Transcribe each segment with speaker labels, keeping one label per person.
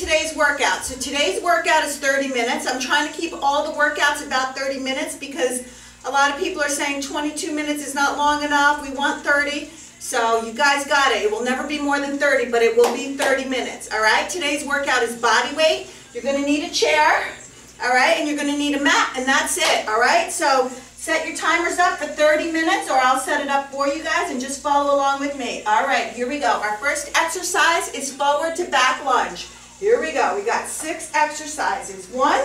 Speaker 1: today's workout. So today's workout is 30 minutes. I'm trying to keep all the workouts about 30 minutes because a lot of people are saying 22 minutes is not long enough. We want 30. So you guys got it. It will never be more than 30, but it will be 30 minutes. All right. Today's workout is body weight. You're going to need a chair. All right. And you're going to need a mat. And that's it. All right. So set your timers up for 30 minutes or I'll set it up for you guys and just follow along with me. All right. Here we go. Our first exercise is forward to back lunge. Here we go. We got six exercises. One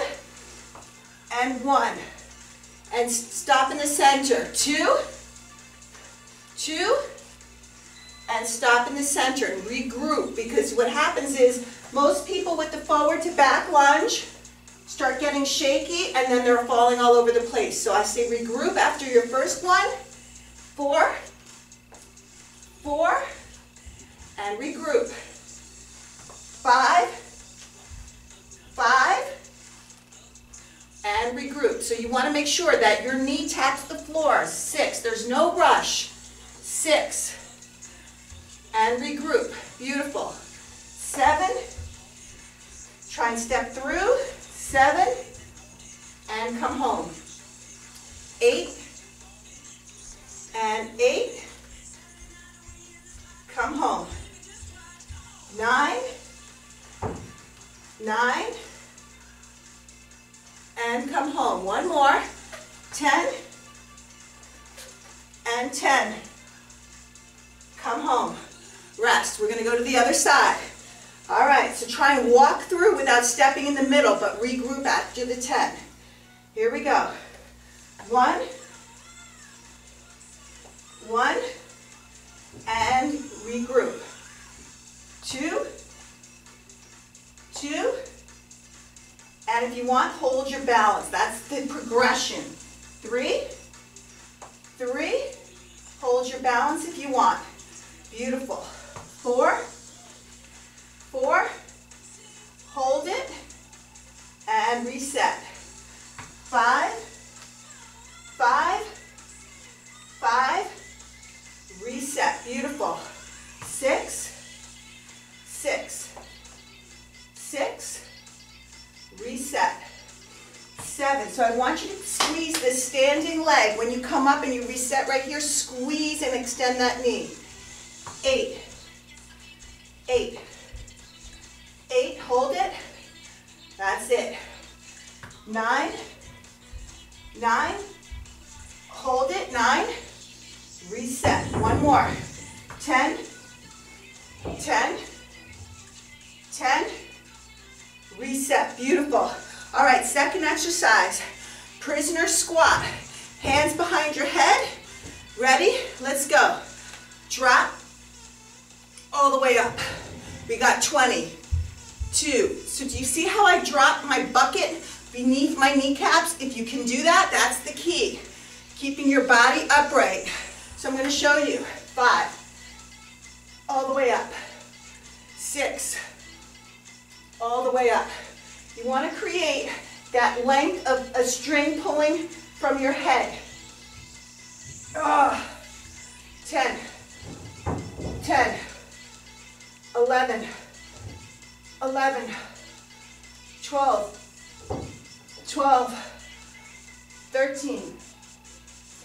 Speaker 1: and one. And stop in the center. Two, two, and stop in the center and regroup because what happens is most people with the forward to back lunge start getting shaky and then they're falling all over the place. So I say regroup after your first one. Four, four, and regroup. Five, five, and regroup. So you want to make sure that your knee taps the floor. Six, there's no rush. Six, and regroup. Beautiful. Seven, try and step through. Seven, and come home. Eight, and eight, come home. Nine, nine, and come home. One more. Ten, and ten. Come home. Rest. We're going to go to the other side. All right, so try and walk through without stepping in the middle, but regroup after the 10. Here we go. One, one, and regroup. Two, two, and if you want, hold your balance. That's the progression. Three, three, hold your balance if you want. Beautiful. Four, four, hold it, and reset. Five, five, five, reset. Beautiful. Six, six, six, reset. Seven. So I want you to squeeze this standing leg. When you come up and you reset right here, squeeze and extend that knee. Eight, eight, eight, hold it. That's it. Nine, nine, hold it, nine, reset. One more. Ten, ten, ten, reset. Beautiful. All right, second exercise. Prisoner squat. Hands behind your head. Ready? Let's go. Drop all the way up. We got 20 two. So do you see how I drop my bucket beneath my kneecaps? If you can do that, that's the key. Keeping your body upright. So I'm going to show you. Five. All the way up. Six. All the way up. You want to create that length of a string pulling from your head. Oh, 10, 10, 11, 11, 12, 12, 13,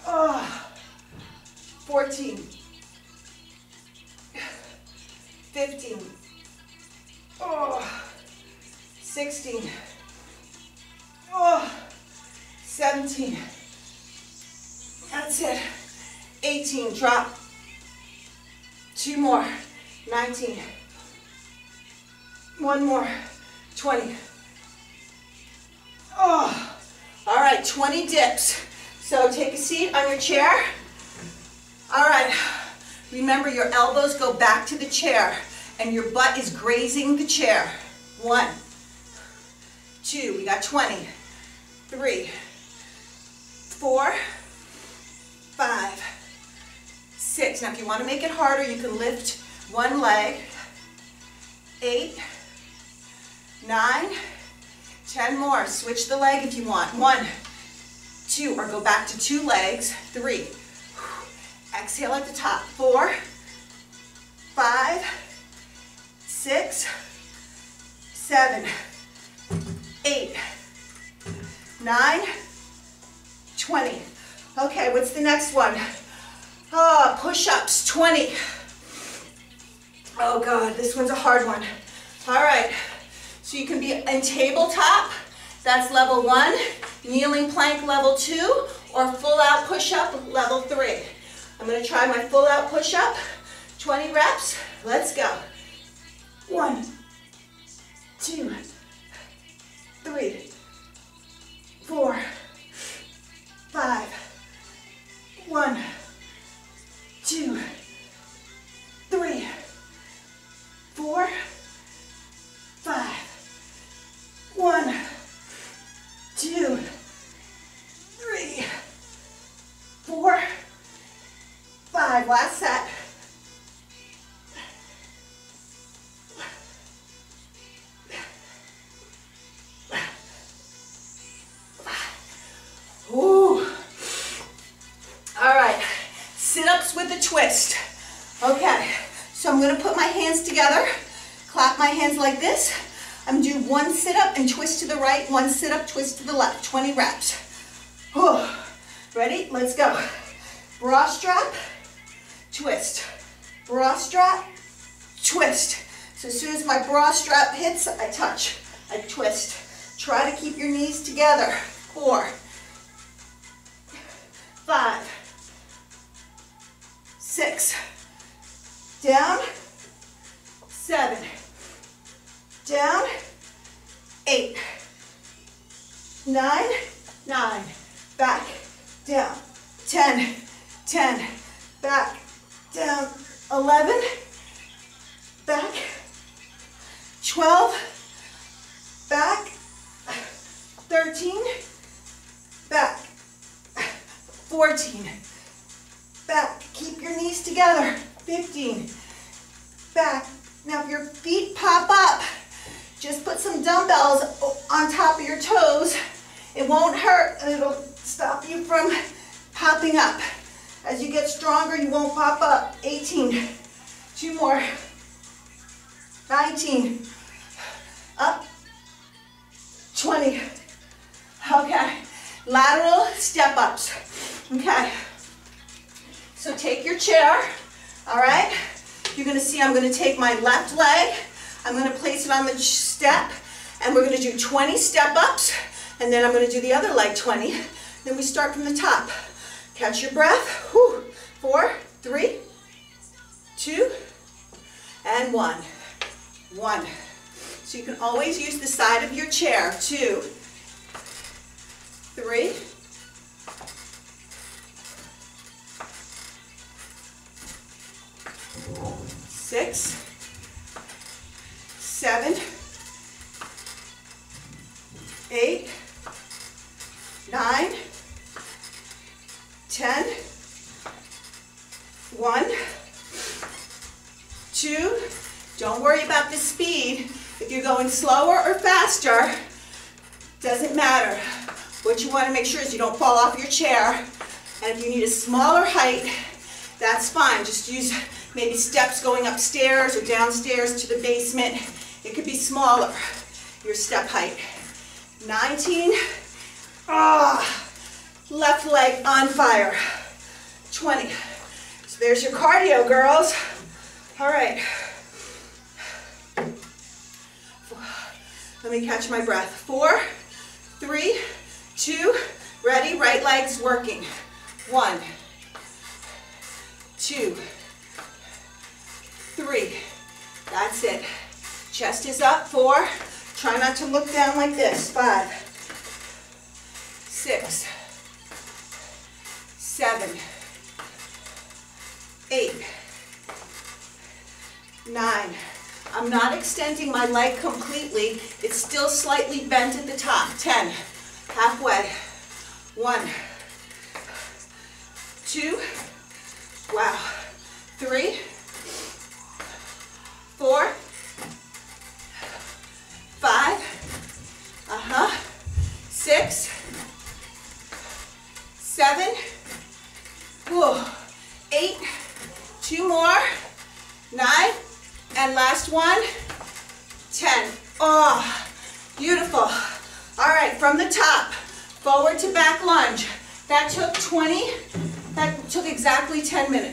Speaker 1: oh, 14, 15, oh, 16, oh, 17, that's it, 18, drop, two more, 19, one more. 20. Oh, all right, 20 dips. So take a seat on your chair. All right, remember your elbows go back to the chair and your butt is grazing the chair. One, two, we got 20, three, four, five, six. Now if you want to make it harder, you can lift one leg, eight, nine, ten more. Switch the leg if you want. One, two, or go back to two legs. Three. Exhale at the top. Four, five, six, seven, nine, 20. Okay, what's the next one? Oh, push-ups, 20. Oh God, this one's a hard one. All right, so you can be in tabletop, that's level one, kneeling plank level two, or full out push-up level three. I'm gonna try my full out push-up, 20 reps, let's go. One, two, three, four, five, one, two, three, four, twist. Okay, so I'm gonna put my hands together, clap my hands like this. I'm gonna do one sit-up and twist to the right, one sit-up, twist to the left, 20 reps. Whew. Ready? Let's go. Bra strap, twist. Bra strap, twist. So as soon as my bra strap hits, I touch, I twist. Try to keep your knees together. Four, five, six, down, seven, down, eight, nine, nine, back, down, 10, 10, back, down, 11, back, 12, back, 13, back, 14. Back. Keep your knees together. 15. Back. Now if your feet pop up, just put some dumbbells on top of your toes. It won't hurt and it'll stop you from popping up. As you get stronger, you won't pop up. 18. Two more. 19. Up. 20. Okay. Lateral step ups. Okay. So take your chair, all right? You're gonna see I'm gonna take my left leg, I'm gonna place it on the step, and we're gonna do 20 step ups, and then I'm gonna do the other leg 20. Then we start from the top. Catch your breath. Whew. Four, three, two, and one. One. So you can always use the side of your chair. Two, three, six, seven, eight, nine, ten, one, two. Don't worry about the speed. If you're going slower or faster, doesn't matter. What you want to make sure is you don't fall off your chair. And if you need a smaller height, that's fine. Just use maybe steps going upstairs or downstairs to the basement. It could be smaller, your step height. 19, ah, left leg on fire. 20. So there's your cardio, girls. All right. Let me catch my breath. Four, three, two, ready, right leg's working. One, two, three. That's it. Chest is up, four. Try not to look down like this. Five, six, seven, eight, nine. I'm not extending my leg completely. It's still slightly bent at the top. 10, halfway. One, two, wow, three,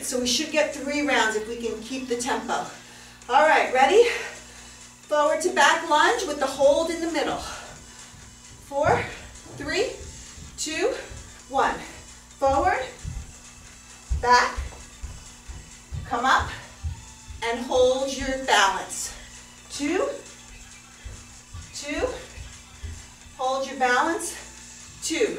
Speaker 1: so we should get three rounds if we can keep the tempo. All right, ready? Forward to back lunge with the hold in the middle. Four, three, two, one. Forward, back, come up, and hold your balance. Two, two, hold your balance, two,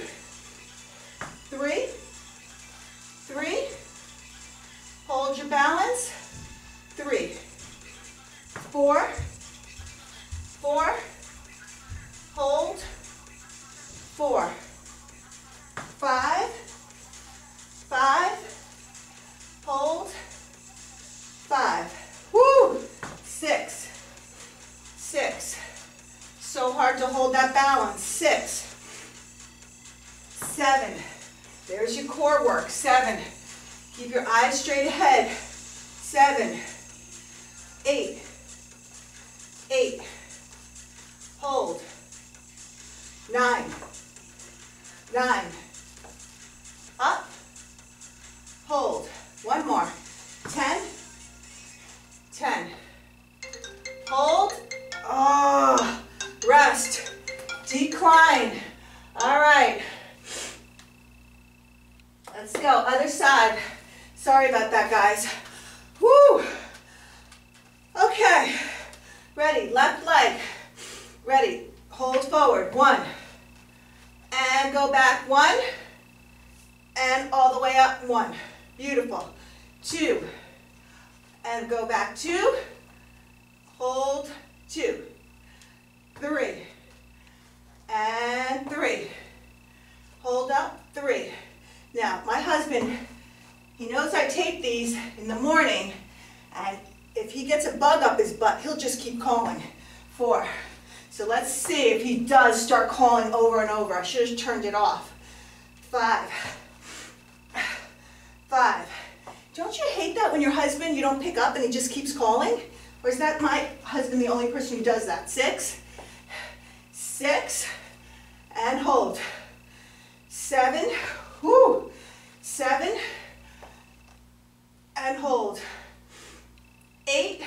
Speaker 1: decline, all right, let's go, other side, sorry about that guys, whoo, okay, ready, left leg, ready, hold forward, one, and go back, one, and all the way up, one, beautiful, two, and go back, two, hold, two, three, and three, hold up, three. Now, my husband, he knows I tape these in the morning, and if he gets a bug up his butt, he'll just keep calling. Four. So let's see if he does start calling over and over. I should have turned it off. Five. Five. Don't you hate that when your husband, you don't pick up and he just keeps calling? Or is that my husband the only person who does that? Six. Six. And hold. Seven. Whoo. Seven. And hold. Eight.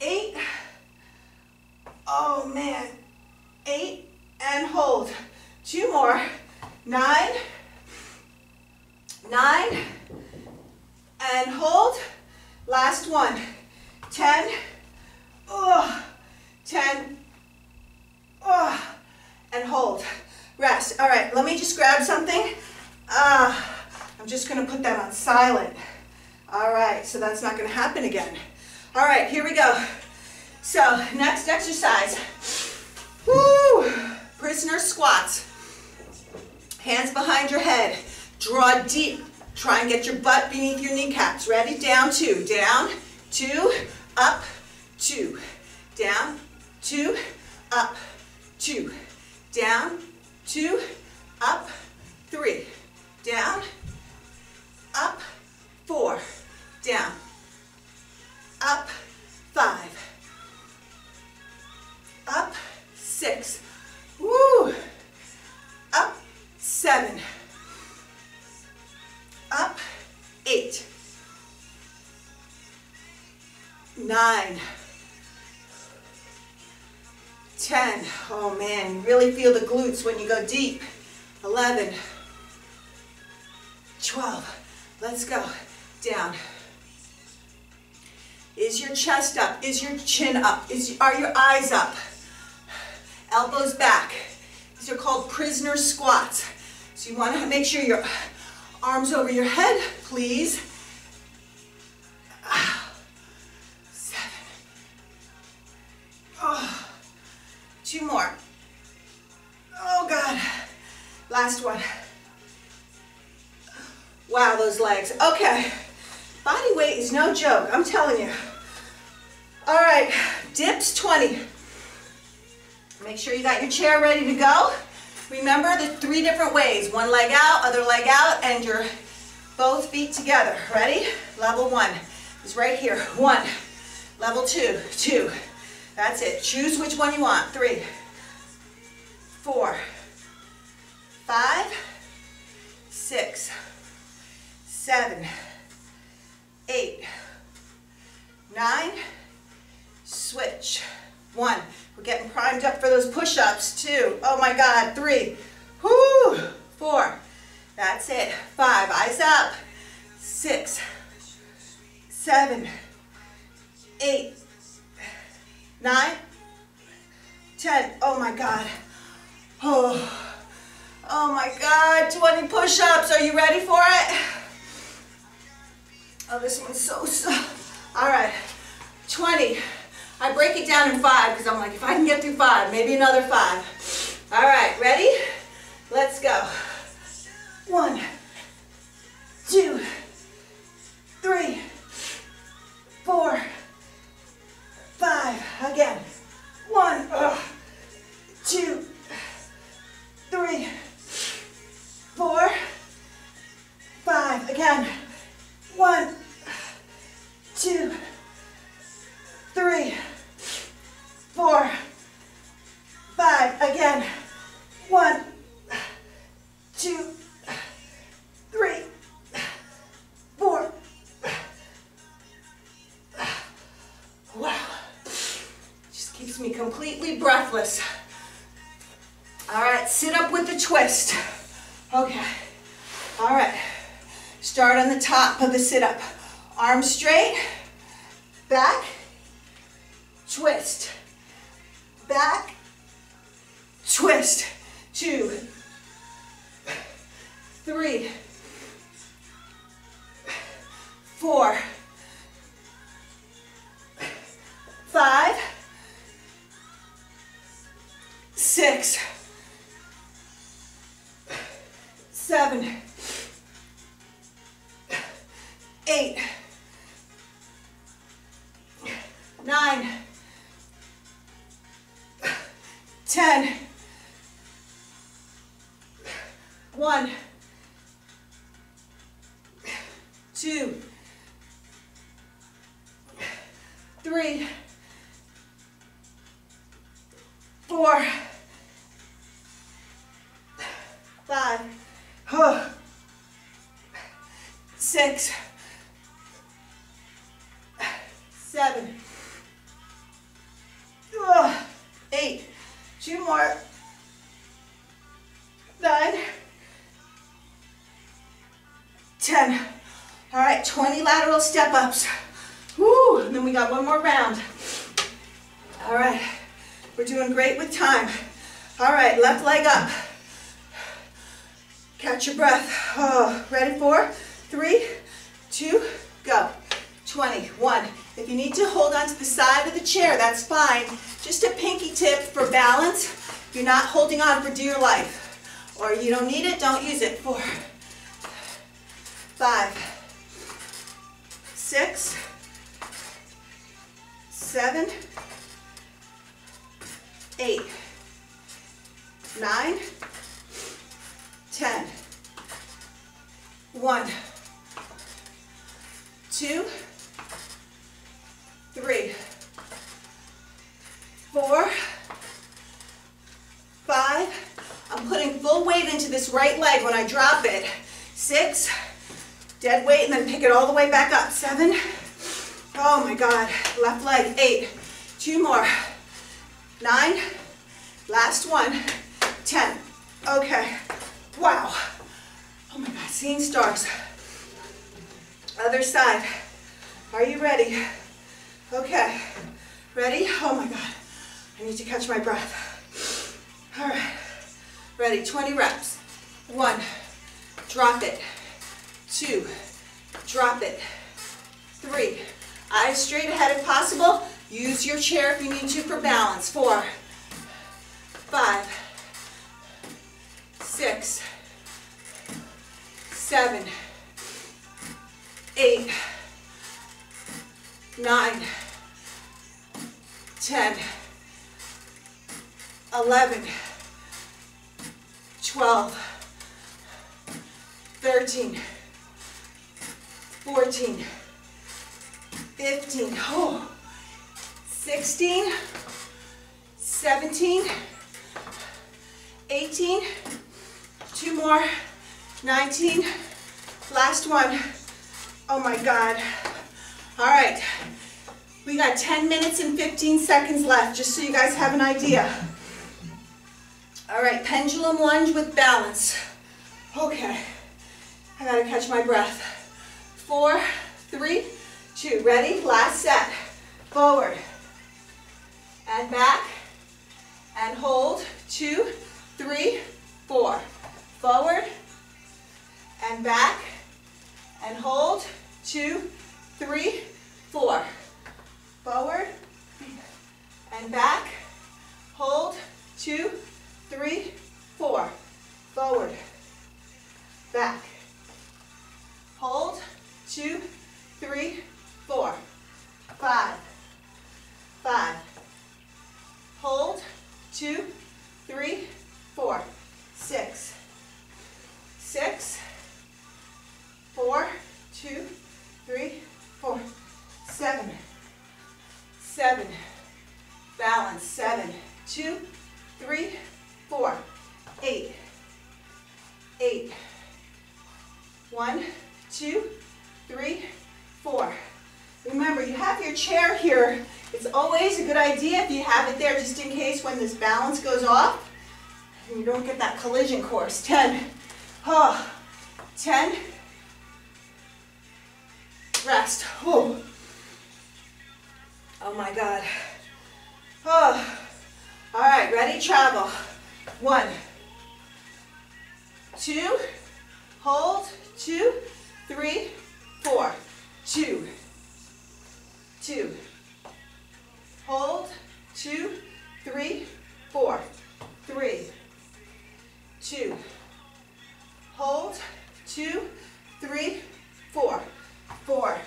Speaker 1: Eight. Oh man. Eight and hold. Two more. Nine. Nine. And hold. Last one. Ten. Oh. Ten. Oh. And hold. Rest. All right, let me just grab something. Uh, I'm just gonna put that on silent. All right, so that's not gonna happen again. All right, here we go. So, next exercise. Woo! Prisoner squats. Hands behind your head. Draw deep. Try and get your butt beneath your kneecaps. Ready? Down, two. Down, two, up, two. Down, two, up, two. Down, two, up, three. Down, up, four. Down, up, five. Up, six. Woo! Up, seven. Up, eight. Nine. Ten. Oh man, you really feel the glutes when you go deep. Eleven. Twelve. Let's go. Down. Is your chest up? Is your chin up? Is, are your eyes up? Elbows back. These are called prisoner squats. So you want to make sure your arms over your head, please. Okay. Body weight is no joke, I'm telling you. All right, dips 20. Make sure you got your chair ready to go. Remember the three different ways. One leg out, other leg out, and your both feet together. Ready? Level one is right here. One. Level two, two. That's it. Choose which one you want. Three, four, five, six, seven, eight, nine, switch. One, we're getting primed up for those push-ups. Two, oh my God, three, whoo, four, that's it. Five, eyes up, six, seven, eight, nine, ten. Oh my God. Oh, oh my God, 20 push-ups. Are you ready for it? Oh, this one's so, so, all right, 20. I break it down in five because I'm like, if I can get through five, maybe another five. All right, ready? Let's go. One, two, three, four, five. Again. One, ugh, two, three, four, five. Again. One, two, three, four, five. Again. One, two, three, four. Wow. Just keeps me completely breathless. All right, sit up with the twist. Okay. All right. Start on the top of the sit-up. Arms straight, back, twist, back, twist. Two, three, four, five, six, seven, eight, 10, 10. All right, 20 lateral step ups. Woo, and then we got one more round. All right, we're doing great with time. All right, left leg up. Catch your breath. Oh, ready for three, two, go. 20, one. If you need to hold on to the side of the chair, that's fine. Just a pinky tip for balance. You're not holding on for dear life, or you don't need it, don't use it. Four, five, six, seven, eight, nine, ten. One, two, three, four, five. I'm putting full weight into this right leg when I drop it. Six, dead weight, and then pick it all the way back up. Seven, oh my God, left leg. Eight, two more. Nine, last one. Ten. Okay, wow. Oh my God, seeing stars. Other side. Are you ready? Okay, ready? Oh my God, I need to catch my breath. All right, ready, 20 reps. One, drop it. Two, drop it. Three, eyes straight ahead if possible. Use your chair if you need to for balance. Four, five, six, seven, eight, nine, ten, eleven, twelve, thirteen, fourteen, fifteen, oh, 16, 17, 18, two more, 19, last one. Oh my God. All right, we got 10 minutes and 15 seconds left, just so you guys have an idea. All right, pendulum lunge with balance. Okay, I gotta catch my breath. Four, three, two, ready? Last set. Forward, and back, and hold, two, three, four. Forward, and back, and hold, two, three, four. Forward, and back, hold, two, three, four. Forward, back, hold, two, three, four, five, five, hold, two, three, four, six, six, four, two, three, four, seven, seven, balance, seven, two, when this balance goes off. And you don't get that collision course. 10, oh, 10, rest. Oh, oh my God. Oh, all right, ready, travel. One, two, hold, two, three, four, two, two, hold, two, three, four, three, two, hold, two, three, four, four,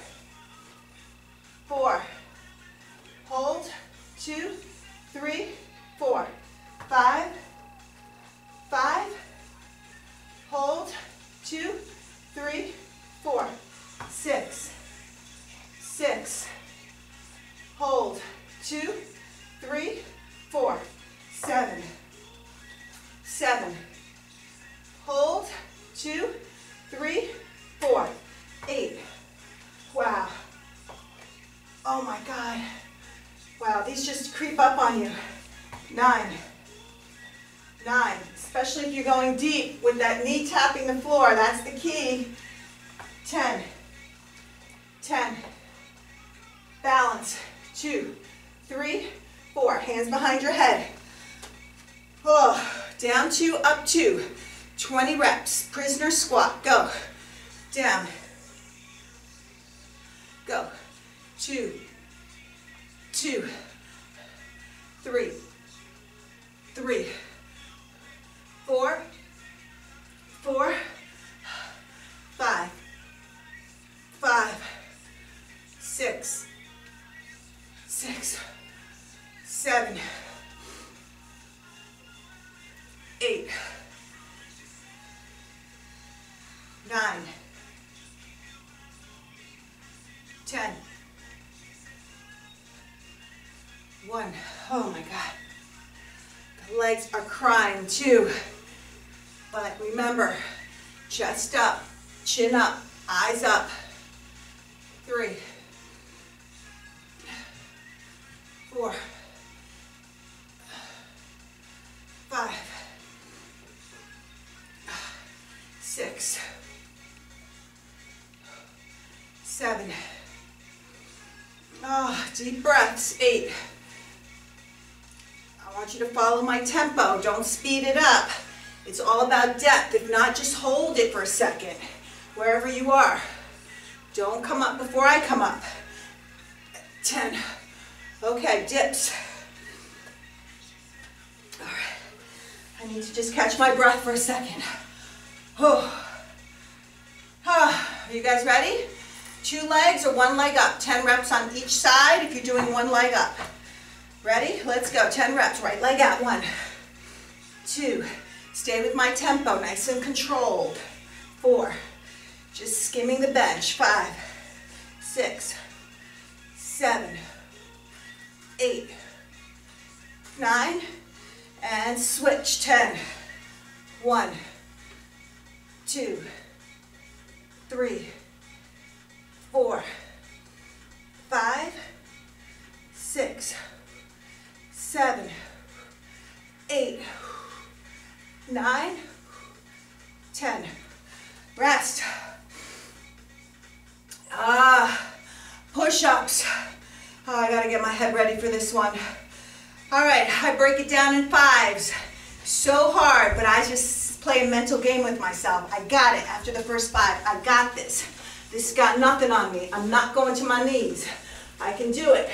Speaker 1: that knee tapping the floor, that's the key. 10, 10, balance, two, three, four, hands behind your head. Oh, down two, up two, 20 reps, prisoner squat, go, down, go, two, two, three, three, four, four, five, five, six, six, seven, eight, nine, ten, one. Oh my God. The legs are crying too. But remember, chest up, chin up, eyes up. Three, four, five, six, seven. Oh, deep breaths. Eight. I want you to follow my tempo. Don't speed it up. It's all about depth. If not, just hold it for a second, wherever you are. Don't come up before I come up. 10. Okay, dips. All right. I need to just catch my breath for a second. Oh. Ah, are you guys ready? Two legs or one leg up. 10 reps on each side if you're doing one leg up. Ready? Let's go. 10 reps. Right leg out. One, two. Stay with my tempo, nice and controlled. Four. Just skimming the bench. Five, six, seven, eight, nine, and switch, 10. One, two, three, four, five, six, seven, eight, nine, ten. Rest. Ah, push-ups. Oh, I gotta get my head ready for this one. All right, I break it down in fives. So hard, but I just play a mental game with myself. I got it after the first five. I got this. This got nothing on me. I'm not going to my knees. I can do it.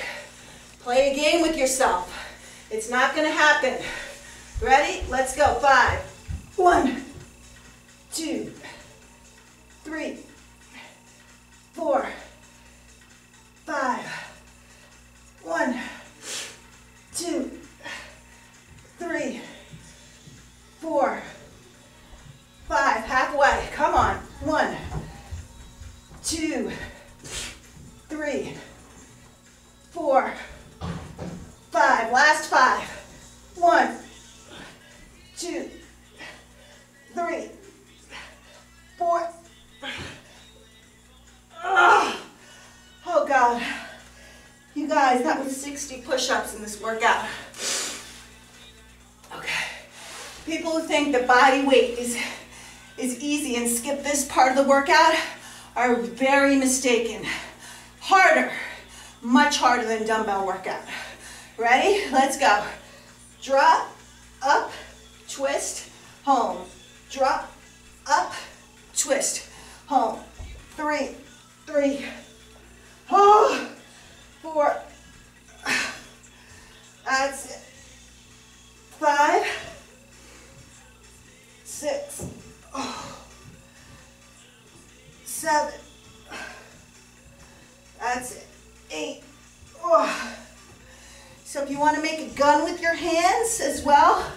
Speaker 1: Play a game with yourself. It's not gonna happen. Ready? Let's go. Five. One, two, three, four, five. Push-ups in this workout. Okay. People who think that body weight is, is easy and skip this part of the workout are very mistaken. Harder, much harder than dumbbell workout. Ready? Let's go. Drop, up, twist, home. Drop, up, twist, home. Three, three, oh, four, that's it. Five, six, seven, that's it. Eight, oh. So if you want to make a gun with your hands as well,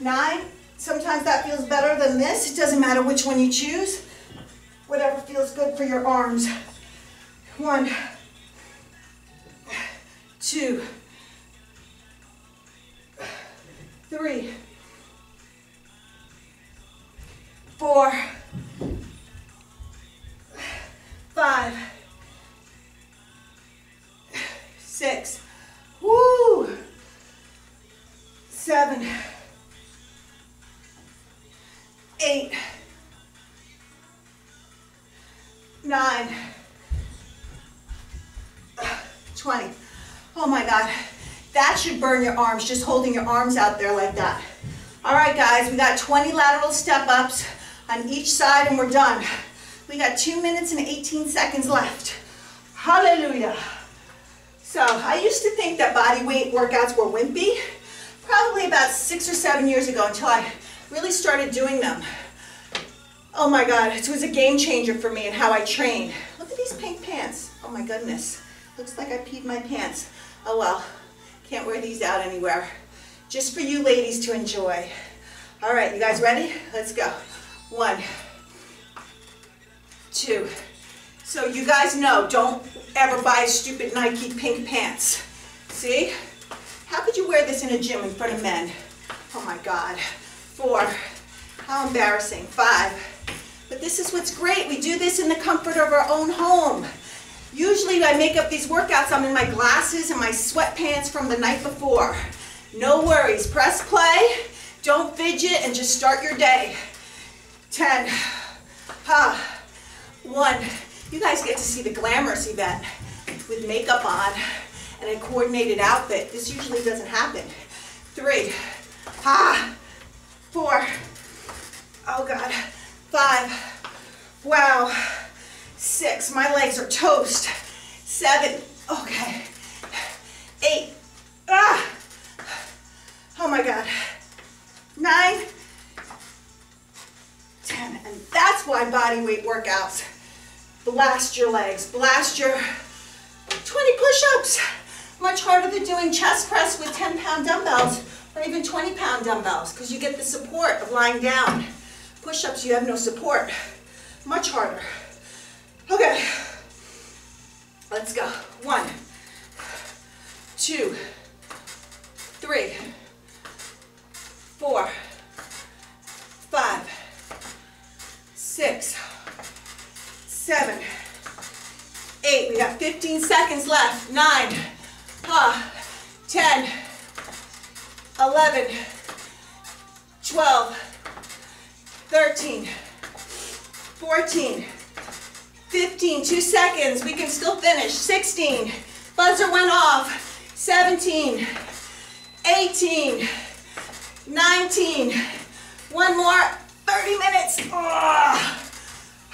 Speaker 1: nine, sometimes that feels better than this. It doesn't matter which one you choose. Whatever feels good for your arms. One, two, three, four, five, six, woo, seven, eight, nine, 20. Oh my God. That should burn your arms, just holding your arms out there like that. All right, guys, we got 20 lateral step-ups on each side and we're done. We got two minutes and 18 seconds left. Hallelujah. So I used to think that body weight workouts were wimpy, probably about six or seven years ago until I really started doing them. Oh my God, it was a game changer for me and how I train. Look at these pink pants. Oh my goodness. Looks like I peed my pants. Oh well, can't wear these out anywhere. Just for you ladies to enjoy. All right, you guys ready? Let's go. One, two. So you guys know, don't ever buy stupid Nike pink pants. See? How could you wear this in a gym in front of men? Oh my God. Four. How embarrassing. Five. But this is what's great. We do this in the comfort of our own home. Usually I make up these workouts, I'm in my glasses and my sweatpants from the night before. No worries, press play, don't fidget and just start your day. 10, ha, one. You guys get to see the glamorous event with makeup on and a coordinated outfit. This usually doesn't happen. Three, ha, four, oh God, five, wow, Six, my legs are toast. Seven, okay. Eight, ah. Oh my God. Nine, ten, and that's why body weight workouts blast your legs, blast your 20 push-ups. Much harder than doing chest press with 10 pound dumbbells or even 20 pound dumbbells because you get the support of lying down. Push-ups, you have no support. Much harder. Okay. Let's go. One, two, three, four, five, six, seven, eight. We got 15 seconds left. Nine, ha, 10, 11, 12, 13, 14, 15, two seconds. We can still finish. 16, buzzer went off. 17, 18, 19, one more, 30 minutes. Oh.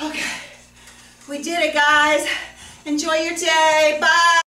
Speaker 1: Okay, we did it guys. Enjoy your day, bye.